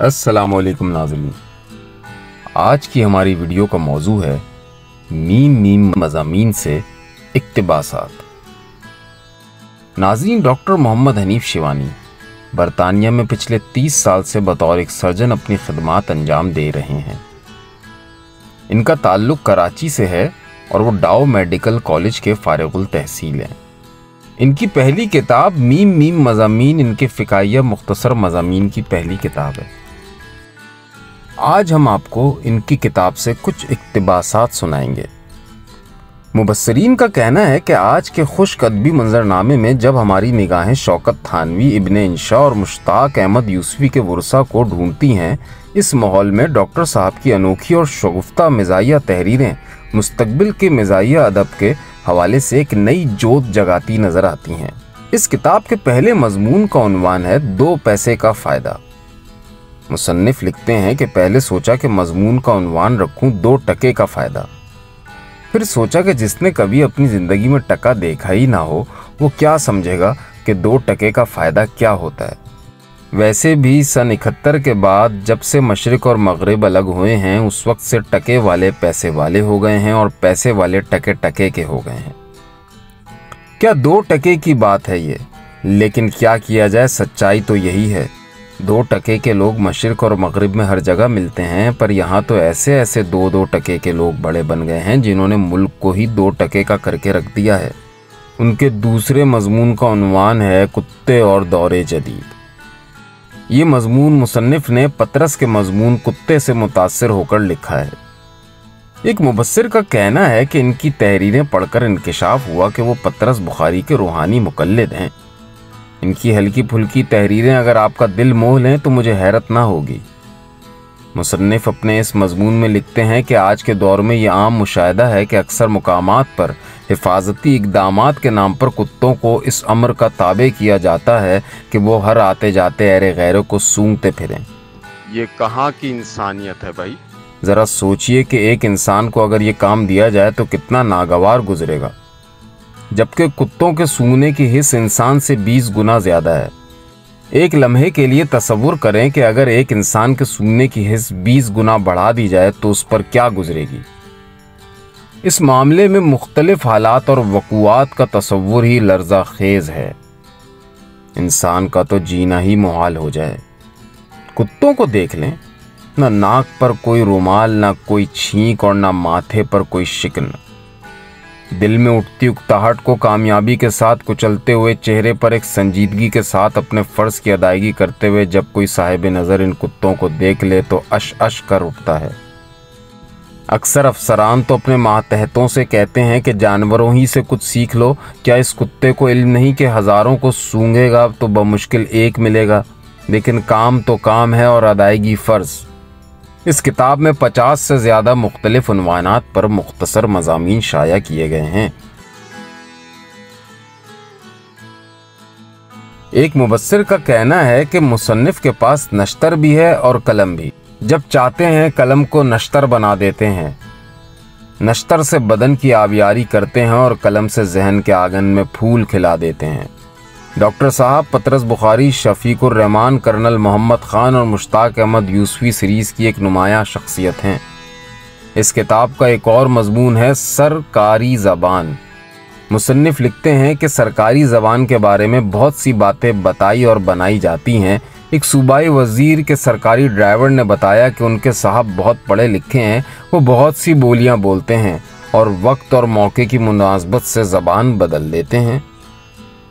असलकुम नाजरीन। आज की हमारी वीडियो का मौजू है मीम मीम मजामी से इकतबासात। नाजरीन, डॉक्टर मोहम्मद हनीफ शिवानी बरतानिया में पिछले 30 साल से बतौर एक सर्जन अपनी खदमात अंजाम दे रहे हैं। इनका ताल्लुक कराची से है और वो डाओ मेडिकल कॉलेज के फारगुल तहसील हैं। इनकी पहली किताब मीम मीम मजामी इनके फ़िकाइया मुख्तसर मजामी की पहली किताब है। आज हम आपको इनकी किताब से कुछ इकतबासात सुनाएँगे। मुबसरीन का कहना है कि आज के खुश अदबी मंजरनामे में जब हमारी निगाहें शौकत थानवी, इबन इंशा और मुश्ताक अहमद यूसफी के वर्सा को ढूंढती हैं, इस माहौल में डॉक्टर साहब की अनोखी और शगुफ्ता मिजाइया तहरीरें मुस्तबिल के मिजाइया अदब के हवाले से एक नई जोत जगाती नज़र आती हैं। इस किताब के पहले मजमून का उनवान है, दो पैसे का फ़ायदा। मुसन्फ लिखते हैं कि पहले सोचा कि मजमून का उनवान रखूँ, दो टके का फ़ायदा। फिर सोचा कि जिसने कभी अपनी ज़िंदगी में टका देखा ही ना हो, वो क्या समझेगा कि दो टके का फ़ायदा क्या होता है? वैसे भी सन इकहत्तर के बाद जब से मशरक़ और मगरब अलग हुए हैं, उस वक्त से टके वाले पैसे वाले हो गए हैं और पैसे वाले टके टके के हो गए हैं। क्या दो टके की बात है ये? लेकिन क्या किया जाए, सच्चाई तो यही है। दो टके के लोग मशरक़ और मगरब में हर जगह मिलते हैं, पर यहाँ तो ऐसे ऐसे दो दो टके के लोग बड़े बन गए हैं जिन्होंने मुल्क को ही दो टके का करके रख दिया है। उनके दूसरे मजमून का अनवान है कुत्ते और दौरे जदीद। ये मजमून मुसन्फ़ ने पतरस के मजमून कुत्ते से मुतासर होकर लिखा है। एक मुबसर का कहना है कि इनकी तहरीरें पढ़कर इंकशाफ हुआ कि वो पतरस बुखारी के रूहानी मुकलद हैं। इनकी हल्की फुल्की तहरीरें अगर आपका दिल मोह लें तो मुझे हैरत ना होगी। मुसन्फ़ अपने इस मजमून में लिखते हैं कि आज के दौर में यह आम मुशाह है कि अक्सर मकाम पर हिफाजती इकदाम के नाम पर कुत्तों को इस अमर का ताबे किया जाता है कि वो हर आते जाते अरे गैरों को सूंघते फिरें। ये कहाँ की इंसानियत है भाई? ज़रा सोचिए कि एक इंसान को अगर ये काम दिया जाए तो कितना नागवार गुजरेगा। जबकि कुत्तों के सूंघने की हिस्स इंसान से बीस गुना ज़्यादा है। एक लम्हे के लिए तस्वुर करें कि अगर एक इंसान के सूंघने की हिस्स बीस गुना बढ़ा दी जाए तो उस पर क्या गुजरेगी? इस मामले में मुख्तलिफ़ हालात और वकूआत का तस्वुर ही लर्जा खेज है। इंसान का तो जीना ही मुहाल हो जाए। कुत्तों को देख लें, ना नाक पर कोई रुमाल, ना कोई छींक और ना माथे पर कोई शिकन। दिल में उठती उकताहट को कामयाबी के साथ कुचलते हुए चेहरे पर एक संजीदगी के साथ अपने फ़र्ज़ की अदायगी करते हुए जब कोई साहिब नज़र इन कुत्तों को देख ले तो अश अश कर उठता है। अक्सर अफसरान तो अपने मातहतों से कहते हैं कि जानवरों ही से कुछ सीख लो, क्या इस कुत्ते को इल्म नहीं कि हज़ारों को सूंघेगा तो बमुश्किल एक मिलेगा? लेकिन काम तो काम है और अदायगी फ़र्ज़। इस किताब में पचास से ज़्यादा मुख्तलिफ़ उनवानात पर मुख्तसर मजामी शाया किए गए हैं। एक मुबसर का कहना है कि मुसन्फ़ के पास नश्तर भी है और कलम भी। जब चाहते हैं, कलम को नश्तर बना देते हैं। नश्तर से बदन की आबियारी करते हैं और कलम से जहन के आँगन में फूल खिला देते हैं। डॉक्टर साहब, पतरस बुखारी, शफीकुररहमान, कर्नल मोहम्मद ख़ान और मुश्ताक अहमद यूसफी सीरीज़ की एक नुमाया शख्सियत हैं। इस किताब का एक और मजमून है, सरकारी ज़बान। मुसन्फ़ लिखते हैं कि सरकारी ज़बान के बारे में बहुत सी बातें बताई और बनाई जाती हैं। एक सूबाई वज़ीर के सरकारी ड्राइवर ने बताया कि उनके साहब बहुत पढ़े लिखे हैं, वो बहुत सी बोलियाँ बोलते हैं और वक्त और मौके की मुनासबत से ज़बान बदल लेते हैं।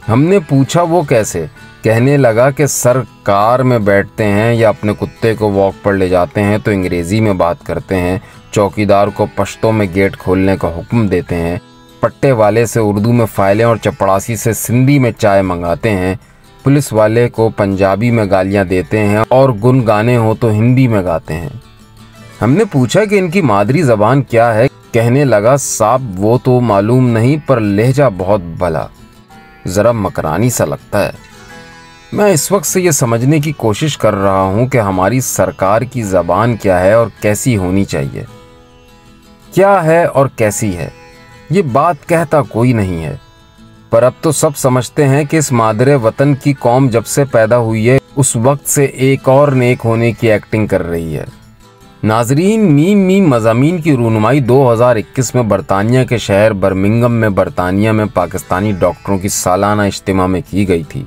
हमने पूछा वो कैसे? कहने लगा कि सर, कार में बैठते हैं या अपने कुत्ते को वॉक पर ले जाते हैं तो अंग्रेज़ी में बात करते हैं, चौकीदार को पश्तों में गेट खोलने का हुक्म देते हैं, पट्टे वाले से उर्दू में फ़ाइलें और चपड़ासी से सिंधी में चाय मंगाते हैं, पुलिस वाले को पंजाबी में गालियाँ देते हैं और गुन गाने हो तो हिंदी में गाते हैं। हमने पूछा कि इनकी मादरी जबान क्या है? कहने लगा, साहब, वो तो मालूम नहीं पर लहजा बहुत भला। ज़रा मकरानी सा लगता है। मैं इस वक्त से ये समझने की कोशिश कर रहा हूँ कि हमारी सरकार की ज़बान क्या है और कैसी होनी चाहिए। क्या है और कैसी है, ये बात कहता कोई नहीं है। पर अब तो सब समझते हैं कि इस मादरे वतन की कौम जब से पैदा हुई है, उस वक्त से एक और नेक होने की एक्टिंग कर रही है। नाजरीन, मीम मीम मजामी की रूनुमाई 2021 में बरतानिया के शहर बर्मिंगम में बरतानिया में पाकिस्तानी डॉक्टरों की सालाना इज्तम में की गई थी।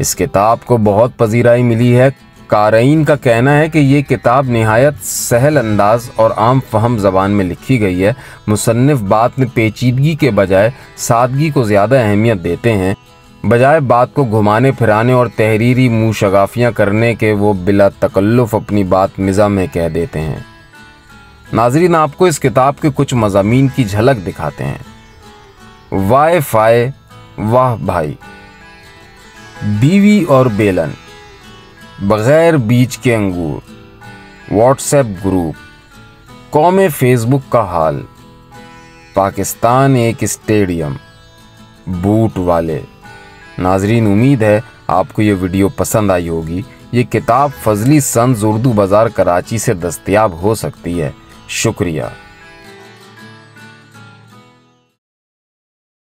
इस किताब को बहुत पजीराई मिली है। कारईन का कहना है कि ये किताब नहायत सहल अंदाज और आम फहम ज़बान में लिखी गई है। मुसनफ़ बात में पेचीदगी के बजाय सादगी को ज़्यादा अहमियत देते हैं। बजाय बात को घुमाने, फिराने और तहरीरी मुँह शगाफियाँ करने के वो बिला तकल्लुफ़ अपनी बात मिज़ा में कह देते हैं। नाजरीन, आपको इस किताब के कुछ मजामी की झलक दिखाते हैं। वाई फाई वाह भाई। बीवी और बेलन, बग़ैर बीज के अंगूर व्हाट्सएप ग्रुप कौम फेसबुक का हाल, पाकिस्तान एक स्टेडियम, बूट वाले। नाजरीन, उम्मीद है आपको ये वीडियो पसंद आई होगी। ये किताब फजली सन्स उर्दू बाज़ार कराची से दस्तयाब हो सकती है। शुक्रिया।